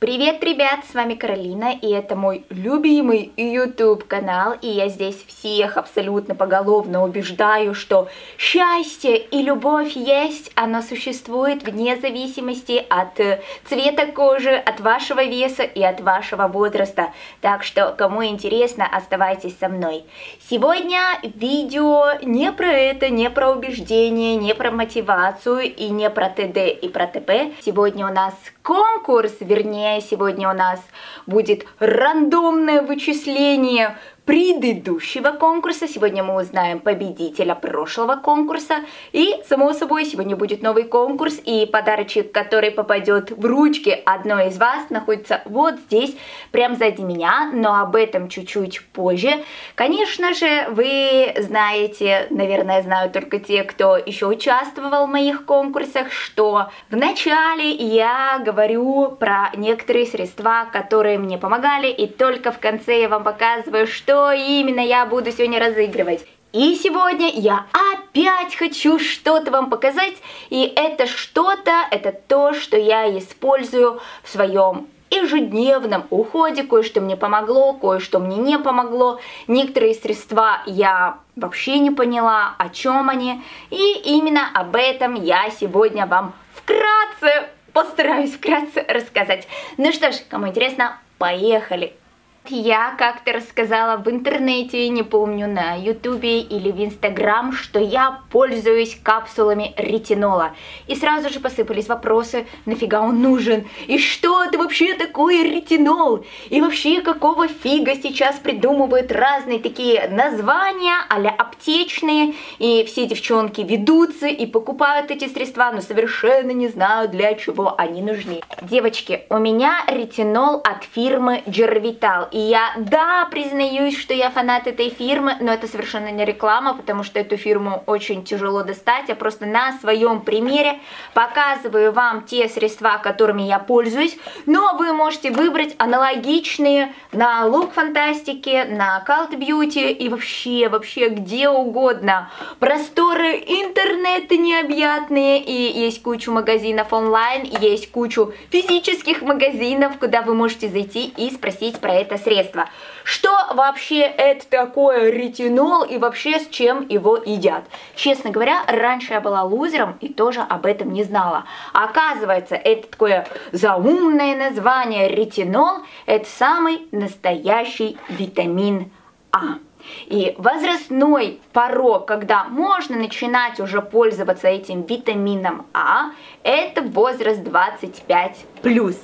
Привет, ребят, с вами Каролина, и это мой любимый YouTube канал, и я здесь всех абсолютно поголовно убеждаю, что счастье и любовь есть, оно существует вне зависимости от э, цвета кожи, от вашего веса и от вашего возраста, так что, кому интересно, оставайтесь со мной. Сегодня видео не про это, не про убеждение, не про мотивацию и не про ТД и про ТП. Сегодня у нас конкурс, вернее, сегодня у нас будет рандомное вычисление предыдущего конкурса. Сегодня мы узнаем победителя прошлого конкурса. И, само собой, сегодня будет новый конкурс. И подарочек, который попадет в ручки одной из вас, находится вот здесь, прямо сзади меня. Но об этом чуть-чуть позже. Конечно же, вы знаете, наверное, знают только те, кто еще участвовал в моих конкурсах, что в начале я говорю про некоторые средства, которые мне помогали. И только в конце я вам показываю, что именно я буду сегодня разыгрывать. И сегодня я опять хочу что-то вам показать, и это что-то, это то, что я использую в своем ежедневном уходе, кое-что мне помогло, кое-что мне не помогло, некоторые средства я вообще не поняла, о чем они, и именно об этом я сегодня вам вкратце, постараюсь вкратце рассказать. Ну что ж, кому интересно, поехали! Я как-то рассказала в интернете, не помню, на ютубе или в инстаграм, что я пользуюсь капсулами ретинола. И сразу же посыпались вопросы, нафига он нужен, и что это вообще такое ретинол, и вообще какого фига сейчас придумывают разные такие названия, а аптечные, и все девчонки ведутся и покупают эти средства, но совершенно не знаю, для чего они нужны. Девочки, у меня ретинол от фирмы Джервитал, и я, да, признаюсь, что я фанат этой фирмы, но это совершенно не реклама, потому что эту фирму очень тяжело достать. Я просто на своем примере показываю вам те средства, которыми я пользуюсь, но вы можете выбрать аналогичные на Look Фантастике, на Cult Beauty и вообще, вообще где угодно. Просторы интернета необъятные, и есть кучу магазинов онлайн, есть кучу физических магазинов, куда вы можете зайти и спросить про это средство. Что вообще это такое ретинол и вообще с чем его едят? Честно говоря, раньше я была лузером и тоже об этом не знала. Оказывается, это такое заумное название ретинол, это самый настоящий витамин А. И возрастной порог, когда можно начинать уже пользоваться этим витамином А, это возраст 25 плюс.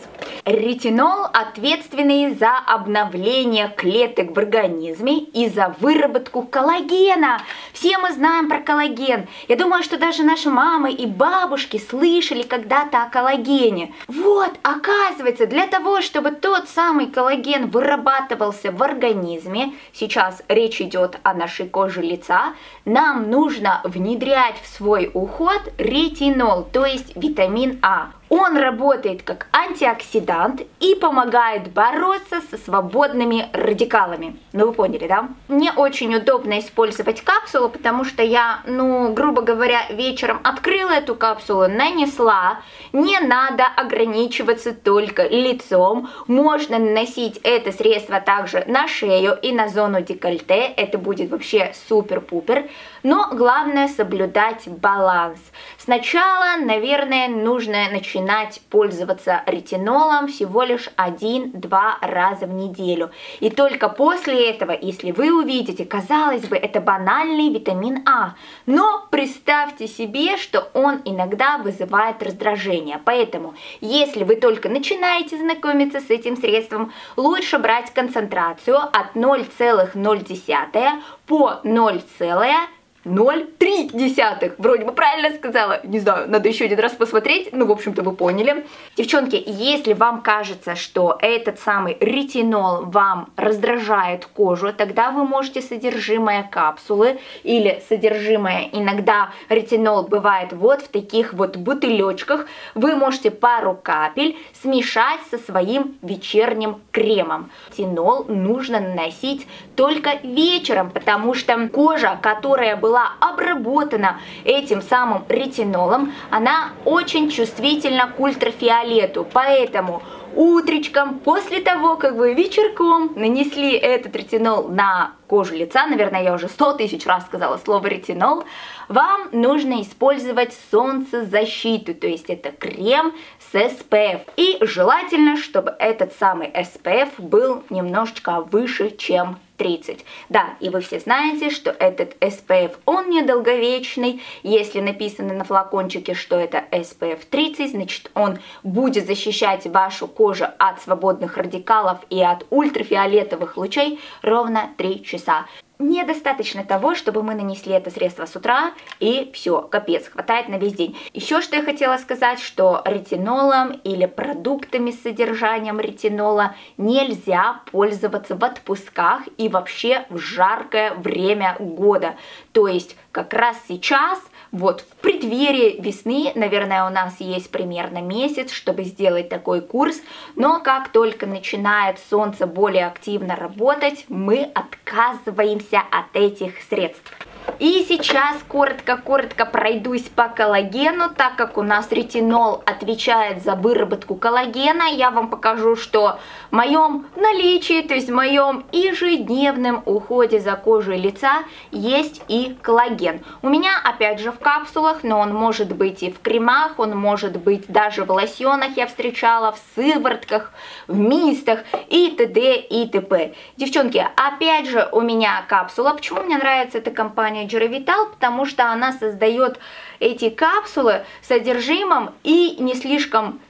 Ретинол ответственный за обновление клеток в организме и за выработку коллагена. Все мы знаем про коллаген. Я думаю, что даже наши мамы и бабушки слышали когда-то о коллагене. Вот, оказывается, для того, чтобы тот самый коллаген вырабатывался в организме, сейчас речь идет о нашей коже лица, нам нужно внедрять в свой уход ретинол, то есть витамин А. Он работает как антиоксидант и помогает бороться со свободными радикалами. Ну вы поняли, да? Мне очень удобно использовать капсулу, потому что я, ну, грубо говоря, вечером открыла эту капсулу, нанесла. Не надо ограничиваться только лицом. Можно наносить это средство также на шею и на зону декольте. Это будет вообще супер-пупер. Но главное соблюдать баланс. Сначала, наверное, нужно начинать пользоваться ретинолом всего лишь один-два раза в неделю. И только после этого, если вы увидите, казалось бы, это банальный витамин А, но представьте себе, что он иногда вызывает раздражение. Поэтому, если вы только начинаете знакомиться с этим средством, лучше брать концентрацию от 0,0 по 0,1 0,3. Вроде бы правильно сказала. Не знаю, надо еще один раз посмотреть. Ну, в общем-то, вы поняли. Девчонки, если вам кажется, что этот самый ретинол вам раздражает кожу, тогда вы можете содержимое капсулы или содержимое, иногда ретинол бывает вот в таких вот бутылечках, вы можете пару капель смешать со своим вечерним кремом. Ретинол нужно наносить только вечером, потому что кожа, которая была была обработана этим самым ретинолом, она очень чувствительна к ультрафиолету, поэтому утречком, после того, как вы вечерком нанесли этот ретинол на кожу лица, наверное, я уже сто тысяч раз сказала слово ретинол, вам нужно использовать солнцезащиту, то есть это крем с SPF. И желательно, чтобы этот самый SPF был немножечко выше, чем 30. Да, и вы все знаете, что этот SPF, он недолговечный. Если написано на флакончике, что это SPF 30, значит он будет защищать вашу кожу от свободных радикалов и от ультрафиолетовых лучей ровно 3 часа. Недостаточно того, чтобы мы нанесли это средство с утра и все, капец, хватает на весь день. Еще что я хотела сказать, что ретинолом или продуктами с содержанием ретинола нельзя пользоваться в отпусках и вообще в жаркое время года. То есть как раз сейчас – вот, в преддверии весны, наверное, у нас есть примерно месяц, чтобы сделать такой курс, но как только начинает солнце более активно работать, мы отказываемся от этих средств. И сейчас коротко-коротко пройдусь по коллагену, так как у нас ретинол отвечает за выработку коллагена, я вам покажу, что в моем наличии, то есть в моем ежедневном уходе за кожей лица есть и коллаген. У меня опять же в капсулах, но он может быть и в кремах, он может быть даже в лосьонах я встречала, в сыворотках, в мистах и т.д. и т.п. Девчонки, опять же у меня капсула, почему мне нравится эта компания Джеровитал, потому что она создает эти капсулы содержимым и не слишком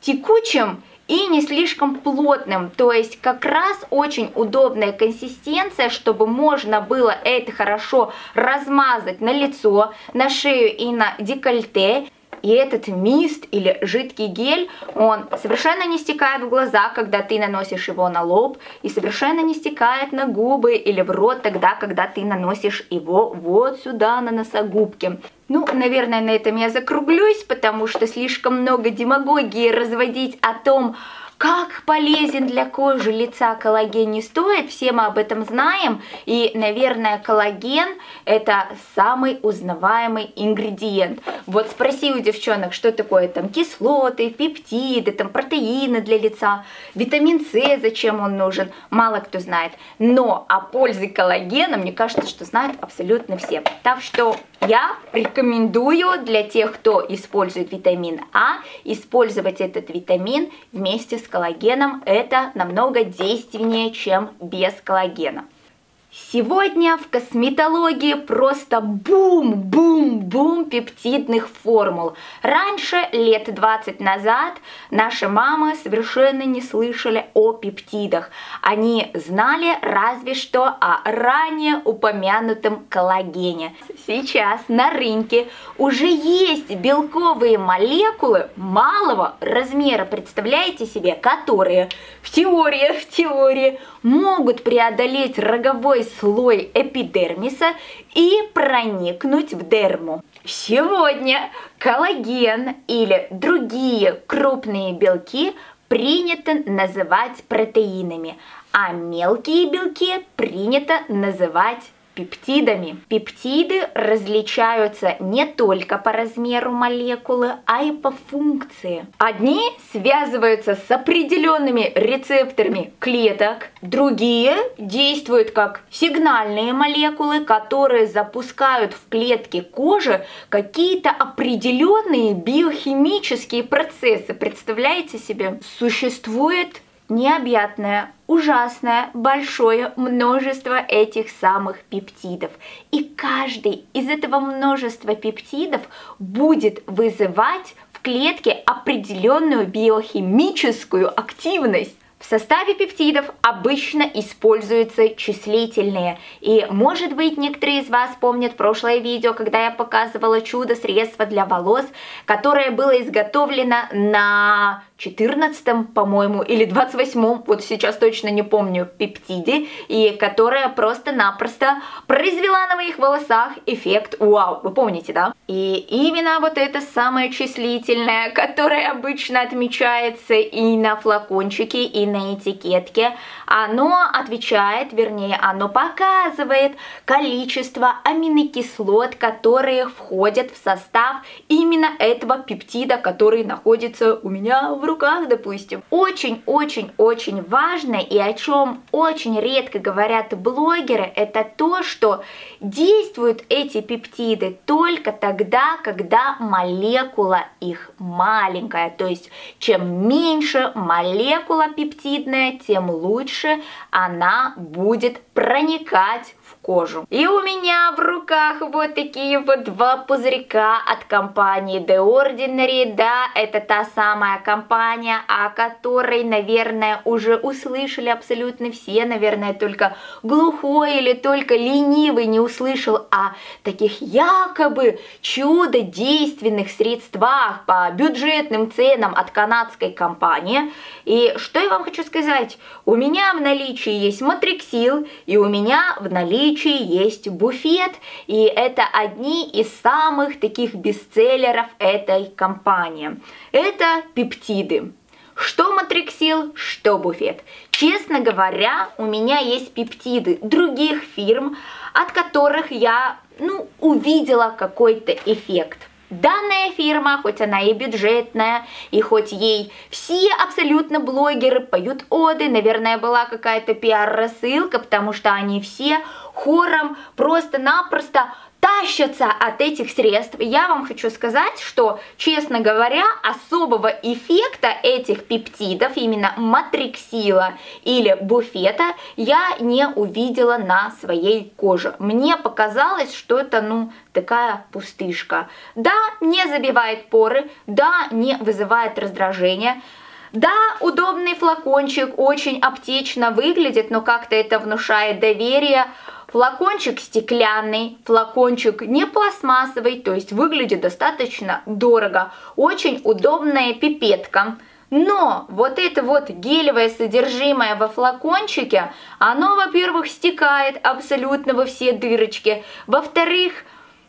текучим, и не слишком плотным, то есть как раз очень удобная консистенция, чтобы можно было это хорошо размазать на лицо, на шею и на декольте, и этот мист или жидкий гель, он совершенно не стекает в глаза, когда ты наносишь его на лоб, и совершенно не стекает на губы или в рот тогда, когда ты наносишь его вот сюда на носогубки. Ну, наверное, на этом я закруглюсь, потому что слишком много демагогии разводить о том, как полезен для кожи лица коллаген не стоит, все мы об этом знаем. И, наверное, коллаген это самый узнаваемый ингредиент. Вот спроси у девчонок, что такое там кислоты, пептиды, там протеины для лица, витамин С, зачем он нужен, мало кто знает. Но о пользе коллагена, мне кажется, что знают абсолютно все. Так что я рекомендую для тех, кто использует витамин А, использовать этот витамин вместе с коллагеном. Это намного действеннее, чем без коллагена. Сегодня в косметологии просто бум-бум-бум пептидных формул. Раньше, лет 20 назад, наши мамы совершенно не слышали о пептидах. Они знали разве что о ранее упомянутом коллагене. Сейчас на рынке уже есть белковые молекулы малого размера, представляете себе, которые в теории, в теории могут преодолеть роговой слой эпидермиса и проникнуть в дерму. Сегодня коллаген или другие крупные белки принято называть протеинами, а мелкие белки принято называть пептидами. Пептиды различаются не только по размеру молекулы, а и по функции. Одни связываются с определенными рецепторами клеток, другие действуют как сигнальные молекулы, которые запускают в клетки кожи какие-то определенные биохимические процессы. Представляете себе? Существует необъятное, ужасное, большое множество этих самых пептидов. И каждый из этого множества пептидов будет вызывать в клетке определенную биохимическую активность. В составе пептидов обычно используются числительные. И может быть некоторые из вас помнят прошлое видео, когда я показывала чудо-средство для волос, которое было изготовлено на 14 по-моему, или 28 вот сейчас точно не помню, пептиде, и которая просто-напросто произвела на моих волосах эффект вау, вы помните, да? И именно вот это самое числительное, которое обычно отмечается и на флакончике, и на этикетке, оно отвечает, вернее, оно показывает количество аминокислот, которые входят в состав именно этого пептида, который находится у меня в в руках, допустим. Очень-очень-очень важно и о чем очень редко говорят блогеры, это то, что действуют эти пептиды только тогда, когда молекула их маленькая. То есть чем меньше молекула пептидная, тем лучше она будет проникать кожу. И у меня в руках вот такие вот два пузырька от компании The Ordinary. Да, это та самая компания, о которой, наверное, уже услышали абсолютно все. Наверное, только глухой или только ленивый не услышал о таких якобы чудодейственных средствах по бюджетным ценам от канадской компании. И что я вам хочу сказать? У меня в наличии есть матриксил, и у меня в наличии наличии есть буфет, и это одни из самых таких бестселлеров этой компании. Это пептиды. Что матриксил, что буфет. Честно говоря, у меня есть пептиды других фирм, от которых я ну, увидела какой-то эффект. Данная фирма, хоть она и бюджетная, и хоть ей все абсолютно блогеры поют оды, наверное, была какая-то пиар-рассылка, потому что они все хором просто-напросто тащатся от этих средств. Я вам хочу сказать, что, честно говоря, особого эффекта этих пептидов, именно матриксила или буфета, я не увидела на своей коже. Мне показалось, что это, ну, такая пустышка. Да, не забивает поры, да, не вызывает раздражения, да, удобный флакончик, очень аптечно выглядит, но как-то это внушает доверие. Флакончик стеклянный, флакончик не пластмассовый, то есть выглядит достаточно дорого. Очень удобная пипетка. Но вот это вот гелевое содержимое во флакончике, оно, во-первых, стекает абсолютно во все дырочки. Во-вторых,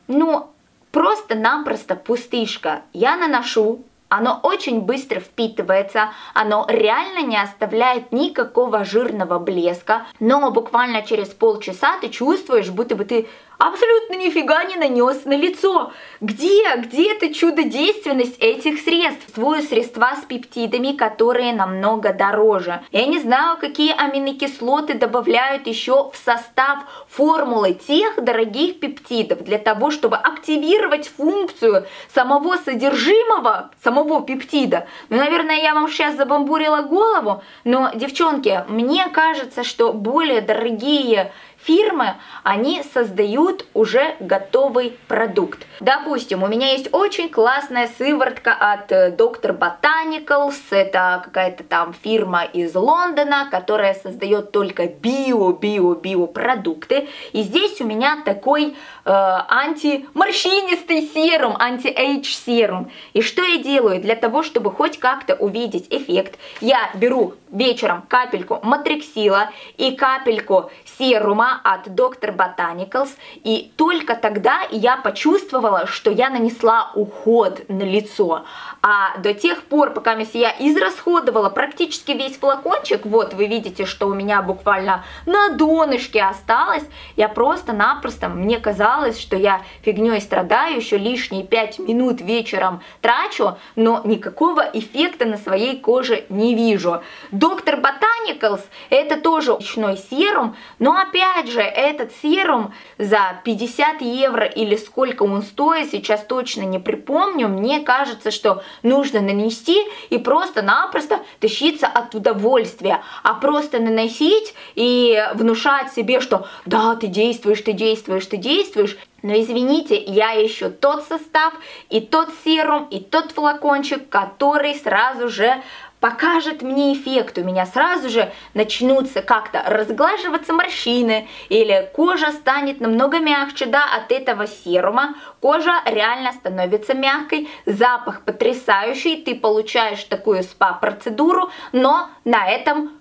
ну, просто-напросто пустышка. Я наношу оно очень быстро впитывается, оно реально не оставляет никакого жирного блеска, но буквально через полчаса ты чувствуешь, будто бы ты абсолютно нифига не нанес на лицо. Где, где это чудодейственность этих средств? Твою средства с пептидами, которые намного дороже. Я не знаю, какие аминокислоты добавляют еще в состав формулы тех дорогих пептидов для того, чтобы активировать функцию самого содержимого, самого пептида. Ну, наверное, я вам сейчас забамбурила голову, но, девчонки, мне кажется, что более дорогие фирмы, они создают уже готовый продукт. Допустим, у меня есть очень классная сыворотка от Dr. Botanicals, это какая-то там фирма из Лондона, которая создает только био-био-био продукты. И здесь у меня такой э, антиморщинистый серум, anti-age серум. И что я делаю? Для того, чтобы хоть как-то увидеть эффект, я беру вечером капельку Matrixyl'а и капельку серума от Dr. Botanicals, и только тогда я почувствовала, что я нанесла уход на лицо. А до тех пор, пока я израсходовала практически весь флакончик, вот вы видите, что у меня буквально на донышке осталось, я просто-напросто, мне казалось, что я фигней страдаю, еще лишние 5 минут вечером трачу, но никакого эффекта на своей коже не вижу. Доктор Botanicals это тоже ручной серум, но опять же, этот серум за 50 евро или сколько он стоит, сейчас точно не припомню, мне кажется, что нужно нанести и просто-напросто тащиться от удовольствия, а просто наносить и внушать себе, что да, ты действуешь, ты действуешь, ты действуешь, но извините, я ищу тот состав и тот серум и тот флакончик, который сразу же покажет мне эффект, у меня сразу же начнутся как-то разглаживаться морщины, или кожа станет намного мягче, да, от этого серума, кожа реально становится мягкой, запах потрясающий, ты получаешь такую спа-процедуру, но на этом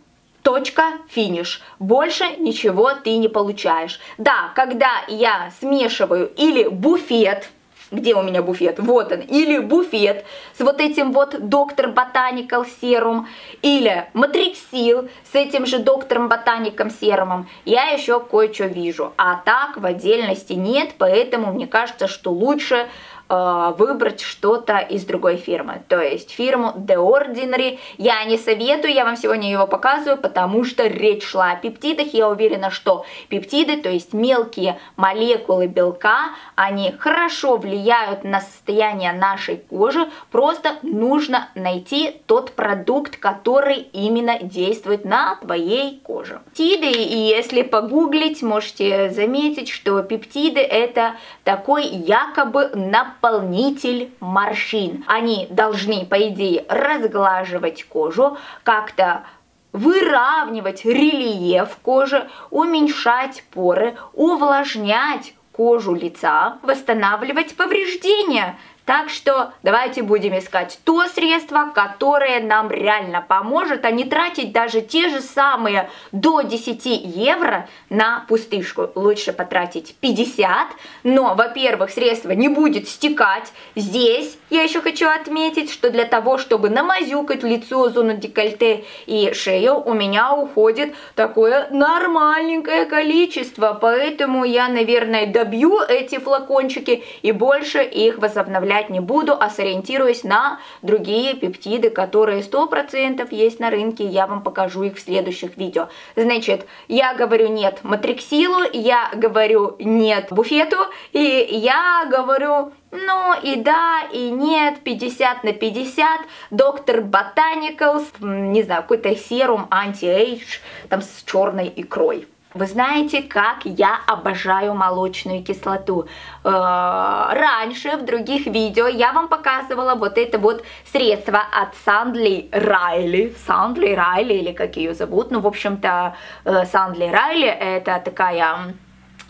точка, финиш. Больше ничего ты не получаешь. Да, когда я смешиваю или буфет, где у меня буфет? Вот он. Или буфет с вот этим вот доктор ботаникал серум, или матриксил с этим же доктором ботаником серумом. Я еще кое-что вижу. А так в отдельности нет, поэтому мне кажется, что лучше выбрать что-то из другой фирмы. То есть фирму The Ordinary я не советую, я вам сегодня его показываю, потому что речь шла о пептидах. Я уверена, что пептиды, то есть мелкие молекулы белка, они хорошо влияют на состояние нашей кожи. Просто нужно найти тот продукт, который именно действует на твоей коже. Пептиды, и если погуглить, можете заметить, что пептиды это такой якобы наполнитель морщин. Они должны, по идее, разглаживать кожу, как-то выравнивать рельеф кожи, уменьшать поры, увлажнять кожу лица, восстанавливать повреждения. Так что давайте будем искать то средство, которое нам реально поможет, а не тратить даже те же самые до 10 евро на пустышку. Лучше потратить 50, но, во-первых, средство не будет стекать. Здесь я еще хочу отметить, что для того, чтобы намазюкать лицо, зону декольте и шею, у меня уходит такое нормальненькое количество, поэтому я, наверное, добью эти флакончики и больше их возобновлять добавлять не буду, а сориентируюсь на другие пептиды, которые 100% есть на рынке, я вам покажу их в следующих видео. Значит, я говорю нет Matrixyl'у, я говорю нет Buffet'у, и я говорю ну и да, и нет, 50 на 50, Dr. Botanicals, не знаю, какой-то серум anti-age, там с черной икрой. Вы знаете, как я обожаю молочную кислоту. Э, раньше в других видео я вам показывала вот это вот средство от Sunday Riley. Sunday Riley или как ее зовут. Ну, в общем-то, э, Сандли Райли это такая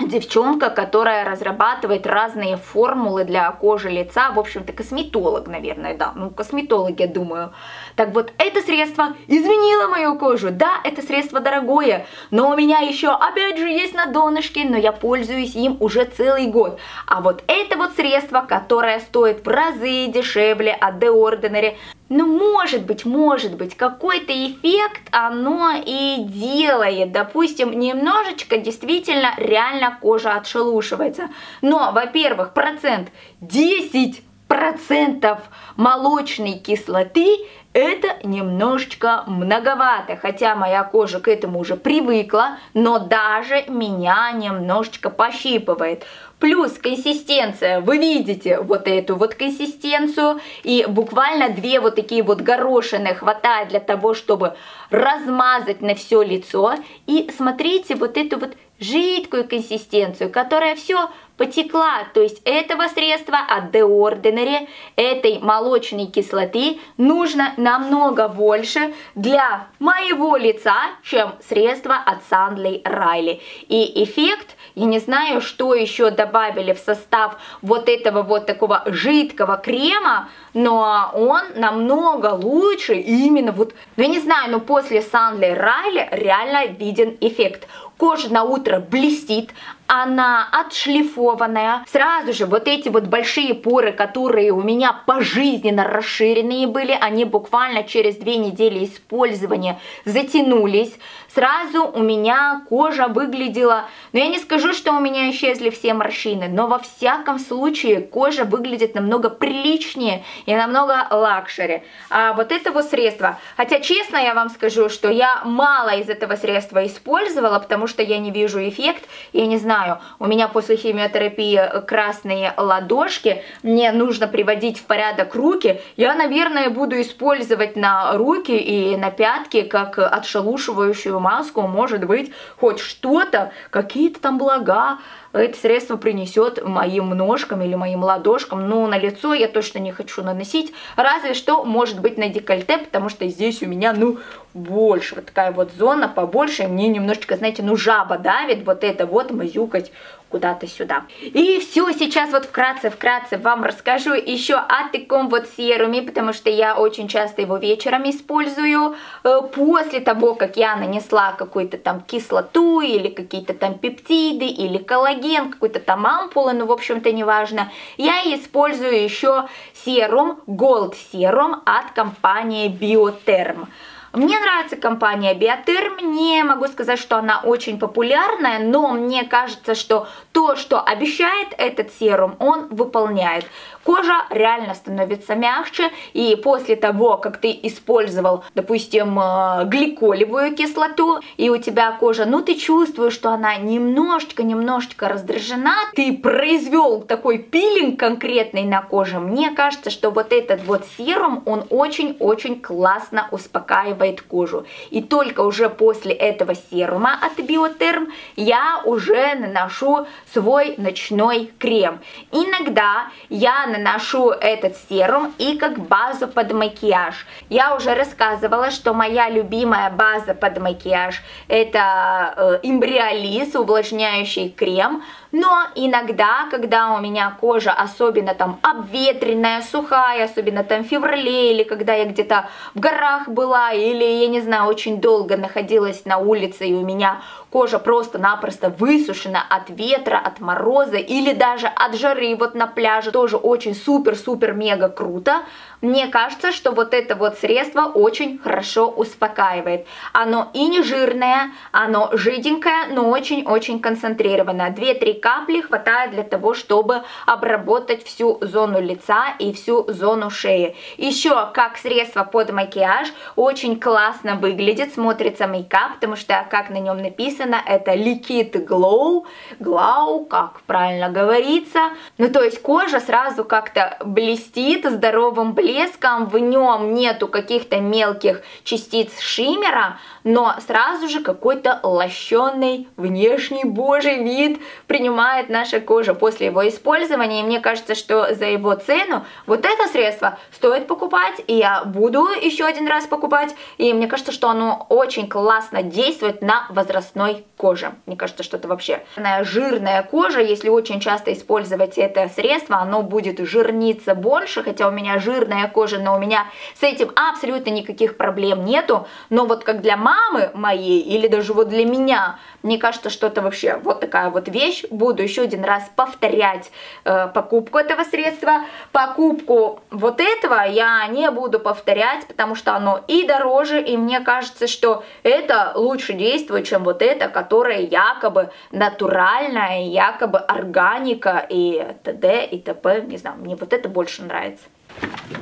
девчонка, которая разрабатывает разные формулы для кожи лица, в общем-то косметолог, наверное, да, ну косметолог, я думаю. Так вот, это средство изменило мою кожу, да, это средство дорогое, но у меня еще, опять же, есть на донышке, но я пользуюсь им уже целый год. А вот это вот средство, которое стоит в разы дешевле от The Ordinary, ну, может быть, может быть, какой-то эффект оно и делает. Допустим, немножечко действительно реально кожа отшелушивается. Но, во-первых, процент 10 процентов молочной кислоты это немножечко многовато, хотя моя кожа к этому уже привыкла, но даже меня немножечко пощипывает. Плюс консистенция, вы видите вот эту вот консистенцию, и буквально две вот такие вот горошины хватает для того, чтобы размазать на все лицо. И смотрите вот эту вот жидкую консистенцию, которая все потекла. То есть этого средства от The Ordinary, этой молочной кислоты, нужно намного больше для моего лица, чем средство от Sandley Riley. И эффект, я не знаю, что еще добавили в состав вот этого вот такого жидкого крема, но он намного лучше именно вот, ну я не знаю, но после Sandley Riley реально виден эффект. Кожа на утро блестит, она отшлифованная. Сразу же вот эти вот большие поры, которые у меня пожизненно расширенные были, они буквально через две недели использования затянулись. Сразу у меня кожа выглядела, ну я не скажу, что у меня исчезли все морщины, но во всяком случае кожа выглядит намного приличнее и намного luxury. А вот этого средства, хотя честно я вам скажу, что я мало из этого средства использовала, потому что я не вижу эффект, я не знаю, у меня после химиотерапии красные ладошки, мне нужно приводить в порядок руки, я, наверное, буду использовать на руки и на пятки как отшелушивающую маску, может быть, хоть что-то, какие-то там блага, это средство принесет моим ножкам или моим ладошкам, но на лицо я точно не хочу наносить, разве что, может быть, на декольте, потому что здесь у меня, ну, больше, вот такая вот зона побольше, мне немножечко, знаете, ну, жаба давит, вот это вот мазюкать куда-то сюда. И все, сейчас вот вкратце-вкратце вам расскажу еще о таком вот серуме, потому что я очень часто его вечером использую, э, после того, как я нанесла какую-то там кислоту, или какие-то там пептиды, или коллаген, какой-то там ампулы, ну, в общем-то, неважно. Я использую еще серум, Gold Serum от компании Biotherm. Мне нравится компания Биотерм, не могу сказать, что она очень популярная, но мне кажется, что то, что обещает этот серум, он выполняет. Кожа реально становится мягче, и после того, как ты использовал, допустим, э, гликолевую кислоту, и у тебя кожа, ну ты чувствуешь, что она немножечко-немножечко раздражена, ты произвел такой пилинг конкретный на коже, мне кажется, что вот этот вот серум, он очень-очень классно успокаивает кожу. И только уже после этого серума от Биотерм я уже наношу свой ночной крем. Иногда я наношу этот серум и как базу под макияж. Я уже рассказывала, что моя любимая база под макияж это э, имбриолиз, увлажняющий крем. Но иногда, когда у меня кожа особенно там обветренная, сухая, особенно там в феврале, или когда я где-то в горах была, или, я не знаю, очень долго находилась на улице, и у меня кожа просто-напросто высушена от ветра, от мороза, или даже от жары. Вот на пляже, тоже очень супер-супер-мега круто, мне кажется, что вот это вот средство очень хорошо успокаивает. Оно и не жирное, оно жиденькое, но очень-очень концентрированное. 2-3 капли хватает для того, чтобы обработать всю зону лица и всю зону шеи. Еще как средство под макияж очень классно выглядит, смотрится мейкап, потому что, как на нем написано, это Liquid Glow, Glow, как правильно говорится. Ну, то есть кожа сразу как-то блестит здоровым блеском, блеском, в нем нету каких-то мелких частиц шиммера, но сразу же какой-то лощеный внешний божий вид принимает наша кожа после его использования. И мне кажется, что за его цену вот это средство стоит покупать, и я буду еще один раз покупать. И мне кажется, что оно очень классно действует на возрастной коже. Мне кажется, что это вообще жирная кожа, если очень часто использовать это средство, оно будет жирниться больше, хотя у меня жирная кожа, но у меня с этим абсолютно никаких проблем нету. Но вот как для мамы моей или даже вот для меня, мне кажется, что это вообще вот такая вот вещь. Буду еще один раз повторять э, покупку этого средства. Покупку вот этого я не буду повторять, потому что оно и дороже, и мне кажется, что это лучше действует, чем вот это, которое якобы натуральное, якобы органика и т.д. и т.п. Не знаю, мне вот это больше нравится.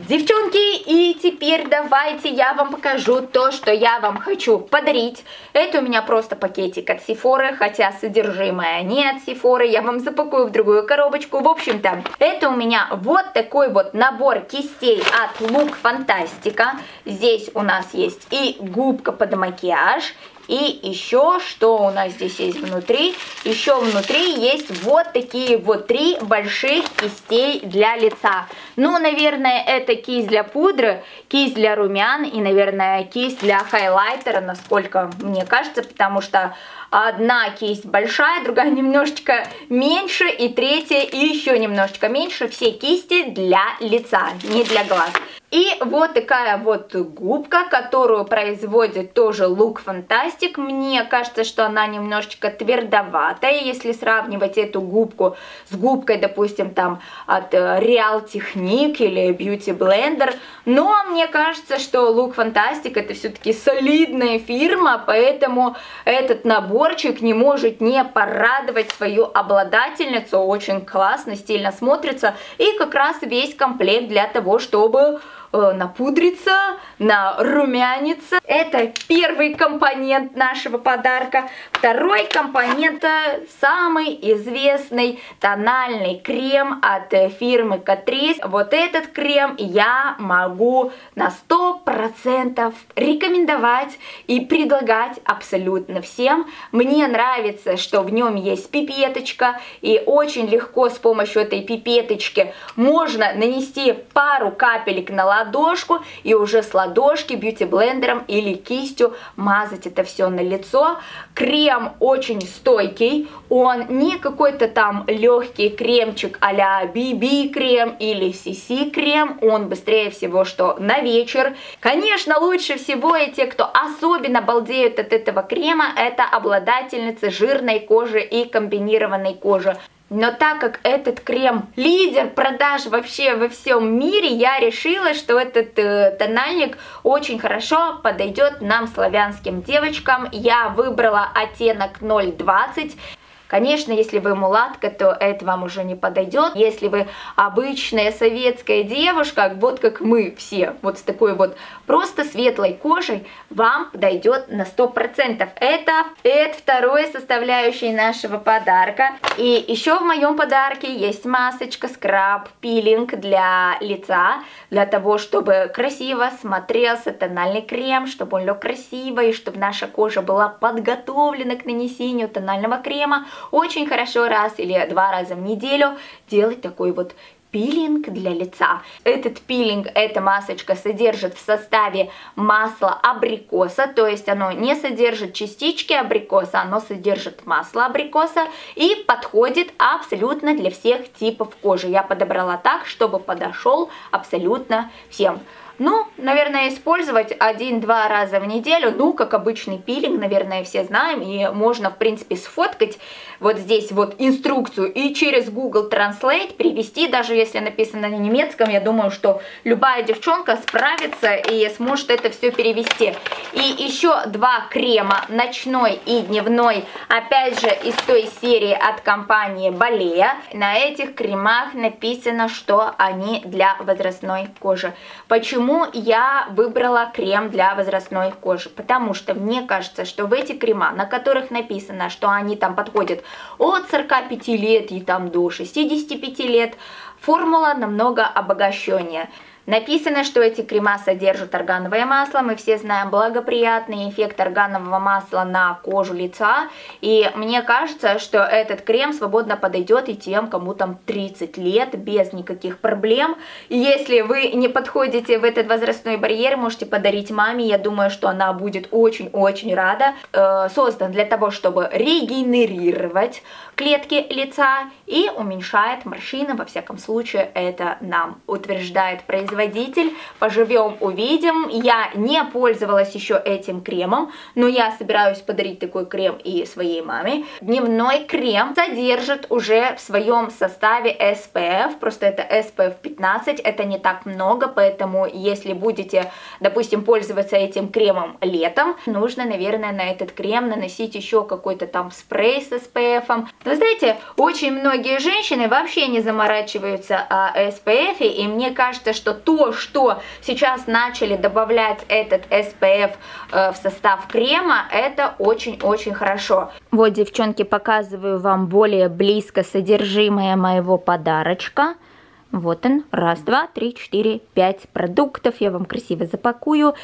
Девчонки, и теперь давайте я вам покажу то, что я вам хочу подарить. Это у меня просто пакетик от Сифоры, хотя содержимое не от Сифоры, я вам запакую в другую коробочку. В общем-то, это у меня вот такой вот набор кистей от Look Фантастика. Здесь у нас есть и губка под макияж, и еще, что у нас здесь есть внутри? Еще внутри есть вот такие вот три больших кистей для лица. Ну, наверное, это кисть для пудры, кисть для румян и, наверное, кисть для хайлайтера, насколько мне кажется, потому что одна кисть большая, другая немножечко меньше, и третья еще немножечко меньше. Все кисти для лица, не для глаз. И вот такая вот губка, которую производит тоже Look Fantastic. Мне кажется, что она немножечко твердоватая, если сравнивать эту губку с губкой, допустим, там от э, Real Technique или Beauty Blender. Но мне кажется, что Look Fantastic это все-таки солидная фирма, поэтому этот наборчик не может не порадовать свою обладательницу. Очень классно, стильно смотрится. И как раз весь комплект для того, чтобы напудриться, нарумяниться. Это первый компонент нашего подарка. Второй компонент – самый известный тональный крем от фирмы Catrice. Вот этот крем я могу на 100% рекомендовать и предлагать абсолютно всем. Мне нравится, что в нем есть пипеточка, и очень легко с помощью этой пипеточки можно нанести пару капелек на ладонь ладошку и уже с ладошки бьюти-блендером или кистью мазать это все на лицо. Крем очень стойкий, он не какой-то там легкий кремчик а-ля BB крем или CC крем, он быстрее всего, что на вечер. Конечно, лучше всего и те, кто особенно балдеют от этого крема, это обладательницы жирной кожи и комбинированной кожи. Но так как этот крем лидер продаж вообще во всем мире, я решила, что этот э, тональник очень хорошо подойдет нам, славянским девочкам. Я выбрала оттенок 020. Конечно, если вы мулатка, то это вам уже не подойдет. Если вы обычная советская девушка, вот как мы все, вот с такой вот просто светлой кожей, вам подойдет на 100%. Это, это второй составляющий нашего подарка. И еще в моем подарке есть масочка, скраб, пилинг для лица, для того, чтобы красиво смотрелся тональный крем, чтобы он лег красиво, и чтобы наша кожа была подготовлена к нанесению тонального крема очень хорошо раз или два раза в неделю делать такой вот пилинг для лица. Этот пилинг, эта масочка содержит в составе масло абрикоса, то есть оно не содержит частички абрикоса, оно содержит масло абрикоса и подходит абсолютно для всех типов кожи. Я подобрала так, чтобы подошел абсолютно всем. Ну, наверное, использовать один-два раза в неделю, ну, как обычный пилинг, наверное, все знаем, и можно, в принципе, сфоткать вот здесь вот инструкцию и через Google Translate перевести, даже если написано на немецком, я думаю, что любая девчонка справится и сможет это все перевести. И еще два крема, ночной и дневной, опять же, из той серии от компании Балея. На этих кремах написано, что они для возрастной кожи. Почему Почему я выбрала крем для возрастной кожи? Потому что мне кажется, что в эти крема, на которых написано, что они там подходят от 45 лет и там до 65 лет, формула намного обогащеннее. Написано, что эти крема содержат органовое масло. Мы все знаем благоприятный эффект органового масла на кожу лица. И мне кажется, что этот крем свободно подойдет и тем, кому там 30 лет, без никаких проблем. Если вы не подходите в этот возрастной барьер, можете подарить маме. Я думаю, что она будет очень-очень рада. Э, создан для того, чтобы регенерировать клетки лица и уменьшает морщины. Во всяком случае, это нам утверждает производитель производитель, поживем, увидим. Я не пользовалась еще этим кремом, но я собираюсь подарить такой крем и своей маме. Дневной крем содержит уже в своем составе SPF, просто это SPF 15, это не так много, поэтому если будете, допустим, пользоваться этим кремом летом, нужно, наверное, на этот крем наносить еще какой-то там спрей с SPF. Вы знаете, очень многие женщины вообще не заморачиваются о SPF, и мне кажется, что то, что сейчас начали добавлять этот SPF э, в состав крема, это очень-очень хорошо. Вот, девчонки, показываю вам более близко содержимое моего подарочка. Вот он, раз, два, три, четыре, пять продуктов. Я вам красиво запакую.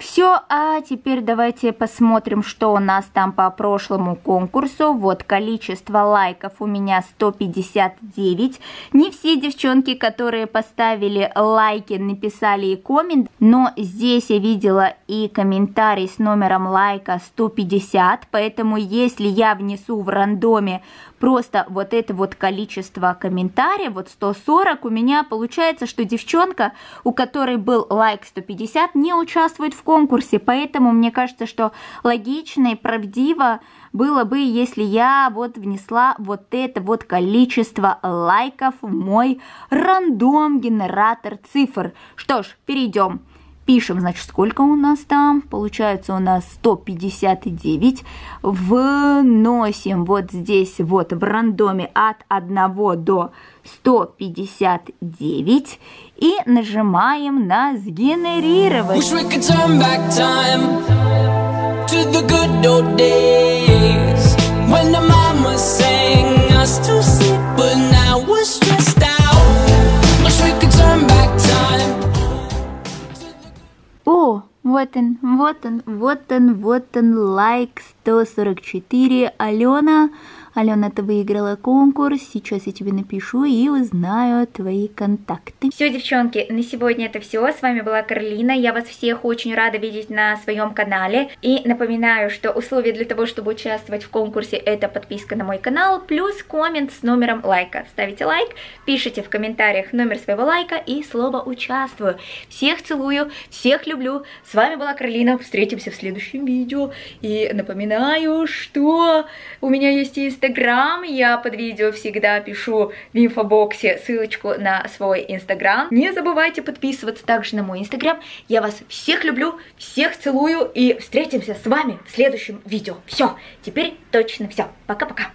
Все, а теперь давайте посмотрим, что у нас там по прошлому конкурсу. Вот количество лайков у меня 159. Не все девчонки, которые поставили лайки, написали и коммент, но здесь я видела и комментарий с номером лайка 150, поэтому если я внесу в рандоме просто вот это вот количество комментариев, вот 140, у меня получается, что девчонка, у которой был лайк 150, не участвует в конкурсе, поэтому мне кажется, что логично и правдиво было бы, если я вот внесла вот это вот количество лайков в мой рандом-генератор цифр. Что ж, перейдем Пишем, значит, сколько у нас там. Получается у нас 159. Вносим вот здесь вот в рандоме от 1 до 159 и нажимаем на сгенерировать. О, вот он, вот он, вот он, вот он, лайк 144. Алена, Алена, ты выиграла конкурс, сейчас я тебе напишу и узнаю твои контакты. Все, девчонки, на сегодня это все. С вами была Каролина. Я вас всех очень рада видеть на своем канале. И напоминаю, что условия для того, чтобы участвовать в конкурсе, это подписка на мой канал, плюс коммент с номером лайка. Ставите лайк, пишите в комментариях номер своего лайка и слово «участвую». Всех целую, всех люблю. С вами была Каролина. Встретимся в следующем видео. И напоминаю, что у меня есть и инстаграм, я под видео всегда пишу в инфобоксе ссылочку на свой инстаграм. Не забывайте подписываться также на мой инстаграм. Я вас всех люблю, всех целую и встретимся с вами в следующем видео. Все, теперь точно все. Пока-пока.